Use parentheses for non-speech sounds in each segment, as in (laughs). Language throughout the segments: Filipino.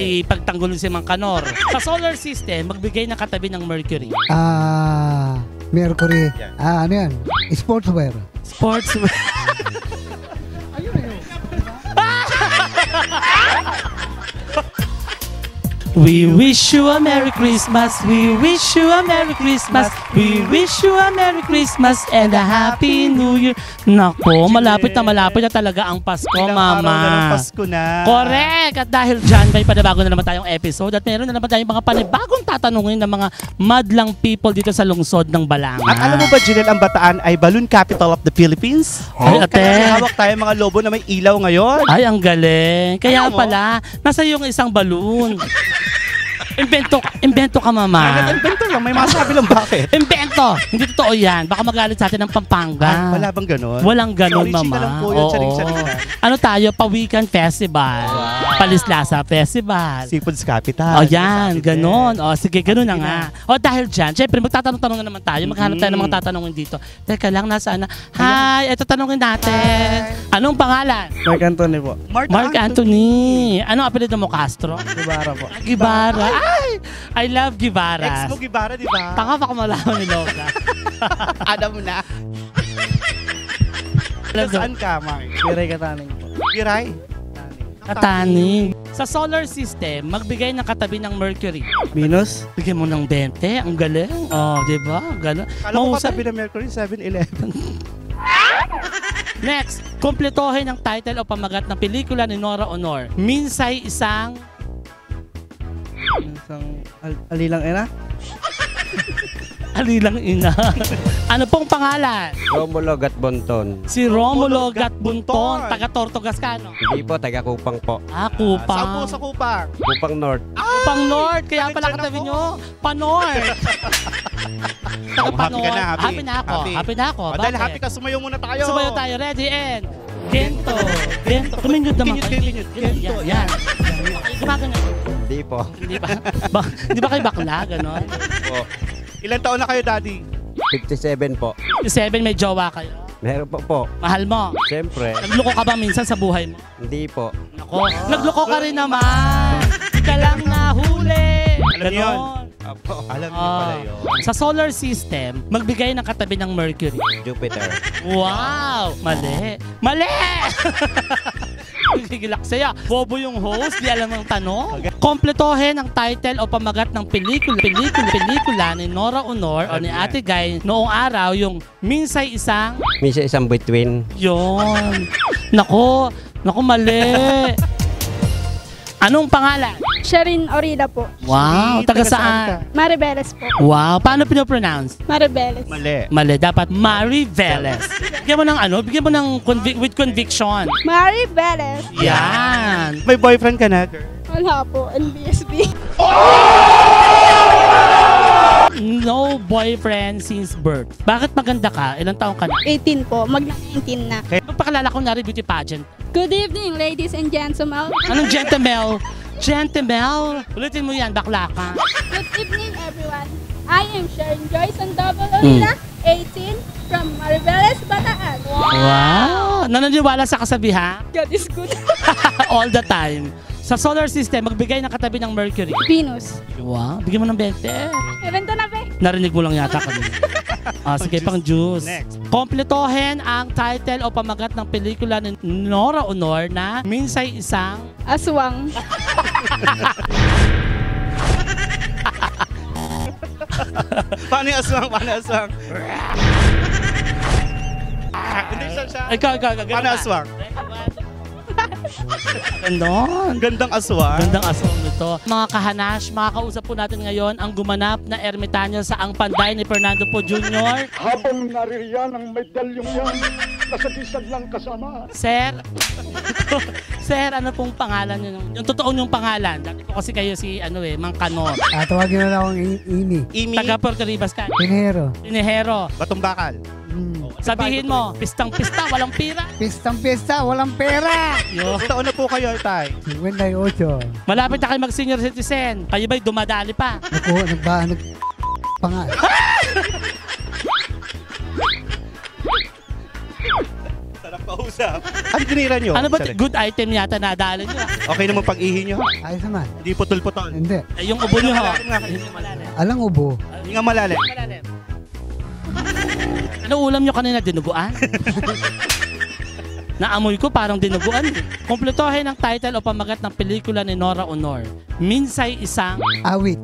ipagtanggol si Mang Kanor. Sa solar system, magbigay ng katabi ng Mercury. Ah, Mercury. Ah, ano yan? Sportswear. Sports. (laughs) We wish you a Merry Christmas. We wish you a Merry Christmas. We wish you a Merry Christmas and a Happy New Year. Nako, malapit na malapit na talaga ang Pasko, Ilang araw na ng Mama. Pasko na. Correct! At dahil dyan, may panabago na naman tayong episode at meron na naman tayong mga panibagong tatanungin ng mga madlang people dito sa lungsod ng Balangan. At alam mo ba, Junel, ang Bataan ay balloon capital of the Philippines? Ay, ate. Kaya hawak tayo mga lobo na may ilaw ngayon. Ay, ang galing. Kaya pala, nasa yung isang balloon. Invento, invento ka, mama. Nag-invento lang, may masabi lang bakit. Invento! Hindi totoo yan. Baka magalit sa atin ng Pampanga. Ah, wala bang ganon? Walang ganun, Sorry, mama. lang po yun, Oo. charing-charing lang. Ano tayo? Pawikan Festival. Palislasa Festival. Seafoods capital. O yan, Sabi ganon. din. O sige, ganon na nga. O dahil dyan, syempre magtatanong-tanong na naman tayo. Maghanap tayo ng mga tatanungin dito. Teka lang, nasaan na? Hi, eto tanongin natin. Anong pangalan? Mark Anthony po. Mark, Mark Anthony. Anong apelido mo, Castro? Ibarra po. Gibara. Ay! I love Ex Gibara. mo, Gibara, di ba? Tanga pa kumalaman ni Lola. (laughs) Alam mo na. Alam Saan ka, Mark? Kiray Kataning po. Giray? Kataning. Sa solar system, magbigay ng katabi ng Mercury. Venus. Bigyan mo ng 20. Ang galing. Oh, di ba? Ganon. Kala ko Mahusay. katabi ng Mercury 7-Eleven. Next, kumpletohin ang title o pamagat ng pelikula ni Nora Honor. Minsay isang Isang al- alilang ina. (laughs) alilang ina. ano pong pangalan? Romulo Gatbonton. Si Romulo Romulo Gatbunton, Gatbunton. taga Tortogascano. Hindi po, taga Kupang po. Ah, Sa po, Kupang. sa Kupang. Kupang North. Kupang North, kaya pala Taga katabi ako. nyo. Pa-North. (laughs) taga Oh, happy ka na, happy. Happy na ako. Happy. Happy na ako. Dahil Bakit? happy ka, sumayo muna tayo. Sumayo tayo. Ready and... Gento. Gento. Kuminyod naman Kinyot, kayo. kinyot, Gento. Yan. (laughs) Gumagano. Hindi po. Hindi ba? ba? Hindi ba kayo bakla? Ganon? po. Ilan taon na kayo, Daddy? 57 po. Seven, may jowa kayo. Meron po po. Mahal mo. Siyempre, Nagloko ka ba minsan sa buhay mo? hindi po. Nako, nagloko ka rin naman. Ika lang nahuli. Alam niyo yun? Ganon. Apo. Alam niyo pala Ah. yun. sa solar system, magbigay ng katabi ng Mercury. Jupiter. Wow! Mali! Mali! (laughs) Gigilak saya. Bobo yung host, di alam ang tanong. Kompletohin ang title o pamagat ng pelikula, pelikula, pelikula ni Nora Honor o ni Ate Guy noong araw yung Minsay Isang Minsan isang between. Yon. Nako, nako mali. Anong pangalan? Sherin Orida po. Wow, taga saan? Maribeles po. Wow, paano pinopronounce? Maribeles. Mali. Mali, dapat Mari Veles. Bigyan mo ng ano, bigyan mo ng convic- with conviction. Maribeles. Yan. May boyfriend ka na, girl? Wala po. NBSB. No boyfriend since birth. Bakit maganda ka? Ilang taong ka na? 18 po. Magna-19 na. Magpakilala ko na beauty pageant. Good evening, ladies and gentlemen. Anong gentleman? Gentleman? Ulitin mo yan, bakla ka. Good evening, everyone. I am Sherin Joyce and Double Orida, 18, from Maribeles, Bataan. Wow! Nananiwala sa kasabihan? God is good. (laughs) All the time. Sa solar system, magbigay ng katabi ng Mercury. Venus. Wow, bigyan mo ng 20. Evento na, be. Narinig mo lang yata kami. (laughs) Ah, sige, pang juice. Next. Kompletohin ang title o pamagat ng pelikula ni Nora Honor na Minsay Isang Aswang. (laughs) Paano yung aswang? Paano yung aswang? (laughs) Hindi siya siya. Ikaw, ikaw, ikaw. Paano aswang? Ganon. Gandang aswang. Gandang aswang nito. Mga kahanash, makakausap po natin ngayon ang gumanap na ermitanyo sa Ang Panday ni Fernando po Jr. (laughs) Habang naririyan ang medalyong yan, kasagisag lang kasama. Sir, (laughs) Sir, ano pong pangalan niyo? Yung totoo niyong pangalan. Dati po kasi kayo si ano eh, Mang Kanor. Ah, tawagin mo na akong I- Imi. Imi. Taga Puerto Ribas ka. Pinero. Tinehero. Batong bakal. Sabihin mo, pistang-pista, (laughs) walang pira. Pistang pista, walang pera. Yo. Taon na po kayo, Tay? 58. Malapit na kayo mag-senior citizen. Kayo ba'y dumadali pa? Naku, nagba, nag... Panga. (laughs) Sarap kausap. Ano tinira nyo? Ano ba, Sorry. good item yata na dala nyo. Okay naman pag-ihi nyo. Ayos naman. Hindi putol-putol. Hindi. Eh, yung ubo nyo ho. Nga kayo. Alang ubo. Hindi nga malalim. Ano ulam nyo kanina? Dinuguan? (laughs) Naamoy ko parang dinuguan. eh. Kompletohin ang title o pamagat ng pelikula ni Nora Honor. Minsay isang Awit.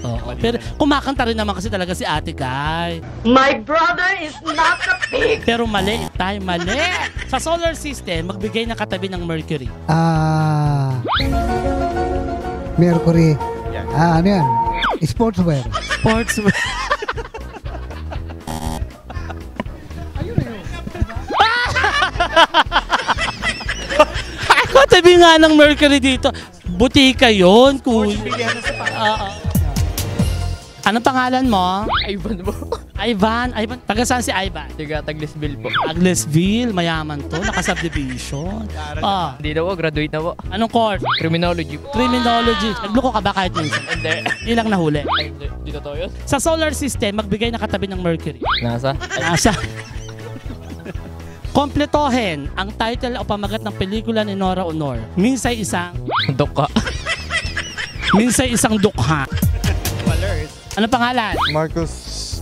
Oo. Pero kumakanta rin naman kasi talaga si Ate Guy. My brother is not a pig. Pero mali, tayo mali. Sa solar system, magbigay ng katabi ng Mercury. Ah... Mercury. Ah, ano yan? Sportswear. Sports. Ako, tabi nga ng Mercury dito. Butika yun, cool. Oo. Anong pangalan mo? Ivan po. Ivan. Ivan. Taga saan si Ivan? Tiga Taglisville po. Agnesville, mayaman to. Naka-subdivision. Ah, Hindi na po, graduate na po. anong course? Criminology po. Criminology. Nagloko ka ba kahit minsan? Hindi. Ilang nahuli? Ay, hindi. Hindi totoo yun. Sa solar system, magbigay ng katabi ng Mercury. Nasa? Nasa. Kompletohin ang title o pamagat ng pelikula ni Nora Honor. Minsay isang, Dok ka. minsay isang dukha. Ano pangalan? Marcos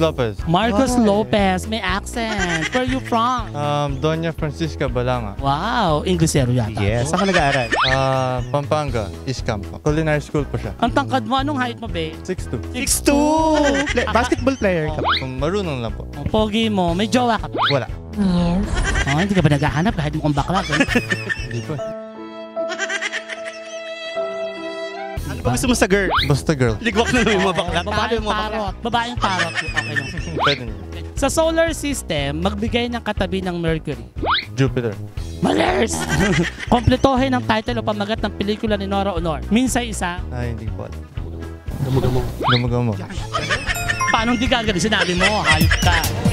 Lopez. Marcos Lopez, may accent. Where you from? Um, Doña Francisca Balanga. Wow, Inglesero yata. Yes, saan ka nag-aaral? Ah, Pampanga, East Camp. Culinary school po siya. Ang tangkad mo, anong height mo, be? 6'2". 6'2". Play- basketball player ka. Marunong lang po. Ang pogi mo, may jowa ka ba? Wala. Oh, hindi ka ba naghahanap kahit mukhang bakla? ganun? (laughs) Hindi po. Ano ba gusto mo sa girl? Basta girl. Ligwak na naman yung mga bakla. Babaeng parot. Babaeng parot. Okay lang. Pwede niyo. Sa solar system, magbigay ng katabi ng Mercury. Jupiter. Malers! (laughs) Kompletohin ang title o pamagat ng pelikula ni Nora Honor. Minsay isa, Ay, hindi ko alam. Gumagamo. paano di gagawin? Sinabi mo, hayop ka.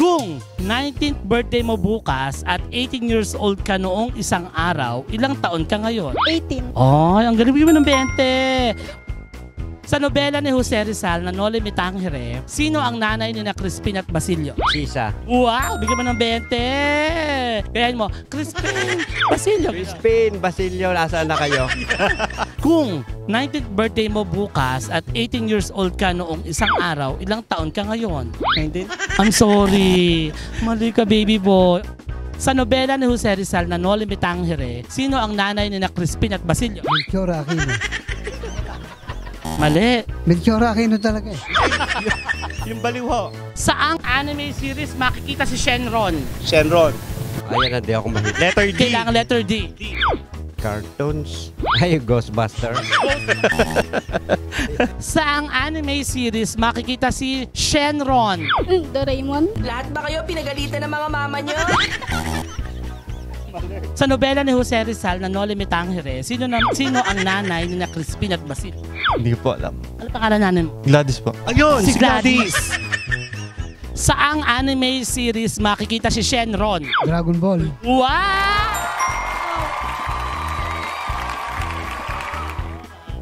Kung 19th birthday mo bukas at 18 years old ka noong isang araw, ilang taon ka ngayon? 18. Ay, ang galing mo ng 20. Sa nobela ni Jose Rizal na Noli Me Tangere, sino ang nanay ni na Crispin at Basilio? Sisa. Wow, bigyan mo ng 20. Kaya mo, Crispin, Basilio. Crispin, Basilio, nasaan na kayo? (laughs) Kung 19th birthday mo bukas at 18 years old ka noong isang araw, ilang taon ka ngayon? 19? I'm sorry. Mali ka, baby boy. Sa nobela ni Jose Rizal na Noli Me Tangere, sino ang nanay ni na Crispin at Basilio? Melchor Aquino. Mali. Melchor Aquino talaga eh. (laughs) Yung baliw ho. Saang anime series makikita si Shenron? Shenron. Ayan na, di ako mahilig. Letter D. Kailangan letter D. Cartoons. Ay, Ghostbuster. (laughs) Saang anime series makikita si Shenron? Mm, Doraemon. Lahat ba kayo pinagalitan ng mga mama nyo? (laughs) Sa nobela ni Jose Rizal na Noli Me Tangere, sino, na, sino ang nanay ni na Crispin at Basil? Hindi ko po alam. Ano pangalan nanay mo? Gladys po. Ayun, Si si Gladys. Saang anime series makikita si Shenron? Dragon Ball. Wow!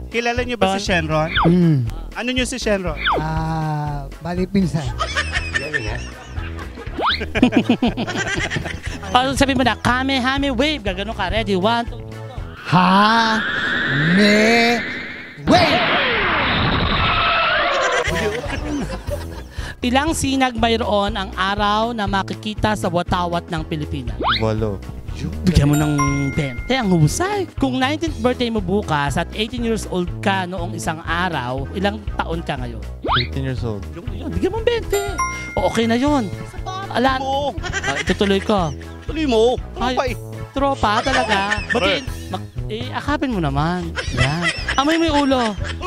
Kilala niyo ba si Shenron? Hmm. Ano niyo si Shenron? Ah, bali pinsan. (laughs) O, sabi mo na, Kamehame Wave. Gagano ka. Ready? One, two, Ha? Me? Wait! Ilang sinag mayroon ang araw na makikita sa watawat ng Pilipinas? Walo. Bigyan mo ng 20. Ang husay. Kung 19th birthday mo bukas at 18 years old ka noong isang araw, ilang taon ka ngayon? 18 years old. Yun, bigyan mo ng 20. O, okay na yun. Ala, Oo. ah, itutuloy ko. Tuloy mo. Ano Ay. pa eh? Tropa talaga. (laughs) Batiin. Mag, eh, akapin mo naman. Yan. Amoy mo yung ulo.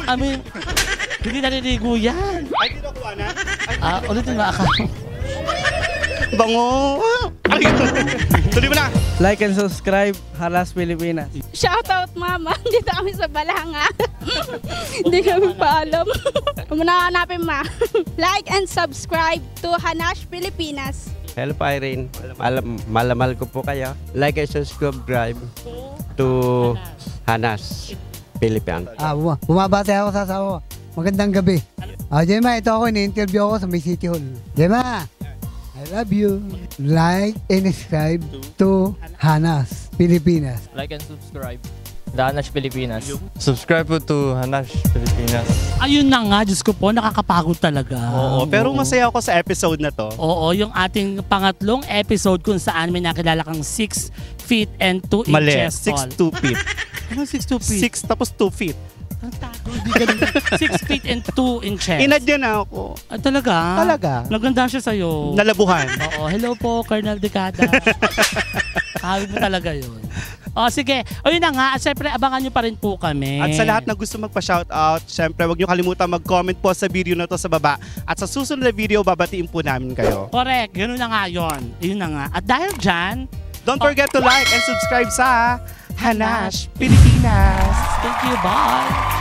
Amoy. Hindi naliligo yan. Ay, di nakuha na. Ah, ulitin mo akapin. Bango. Ay, (laughs) tuloy mo na. Like and subscribe, Halas Pilipinas. Shoutout mama. (laughs) Dito kami sa Balanga. Hindi kami pa alam. Muna hanapin ma. like and subscribe to Hanash Pilipinas. Hello, Irene. Malam, malamal ko po kayo. Like and subscribe to Hanas, Philippines. Ah, buma bumabati ako sa asawa. ko. Magandang gabi. Ah, Gemma, ito ako. Ini-interview ako sa may City Hall. Gemma! I love you. Like and subscribe to Hanas, Pilipinas. Like and subscribe. Danash Pilipinas. Subscribe po to Hanash Pilipinas. Ayun na nga, Diyos ko po, nakakapagod talaga. Oo, pero masaya ako sa episode na to. Oo, yung ating pangatlong episode kung saan may nakilala kang 6 feet and 2 Mali, inches tall. 6'2 feet. (laughs) Ano 6 feet? 6 tapos 2 feet. Ang tago, hindi ganun. 6 feet and 2 inches. Inadya na ako. Ah, talaga? Talaga. Naganda siya sa'yo. Nalabuhan. Oo, hello po, Colonel Decada. (laughs) Sabi mo talaga yun. O sige, o yun na nga, at syempre abangan nyo pa rin po kami. At sa lahat na gusto magpa-shoutout, syempre huwag niyo kalimutan mag-comment po sa video na to sa baba. At sa susunod na video, babatiin po namin kayo. Correct, ganun na nga yun. Yun na nga. At dahil dyan, Don't forget to like and subscribe sa Hanash Pilipinas. thank you, bye!